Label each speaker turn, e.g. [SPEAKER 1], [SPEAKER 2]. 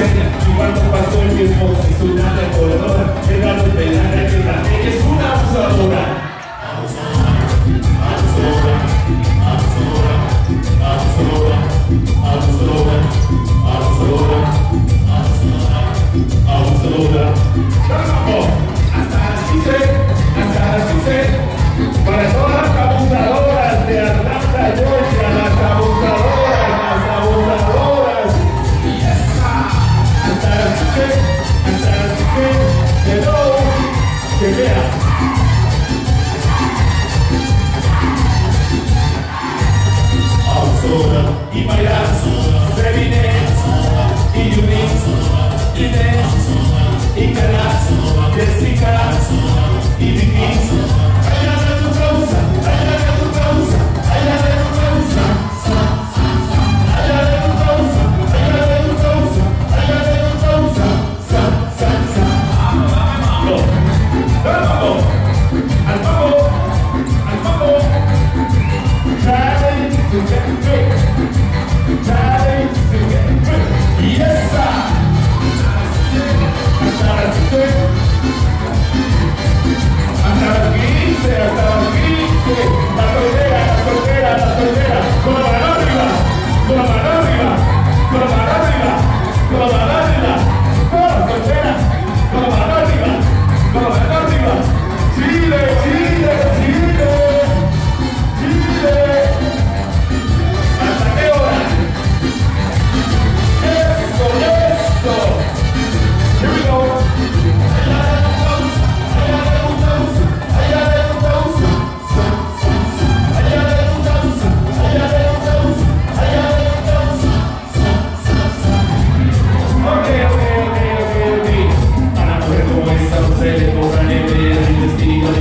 [SPEAKER 1] enseña Chupando pasó el tiempo sin su nada color El gato de la negra, es una abusadora. Abusadora, abusadora, Hasta así sé, hasta así sé Para todas abusadoras. Alzora, e Maiaçu, Frevinense, e Juninho, e The video.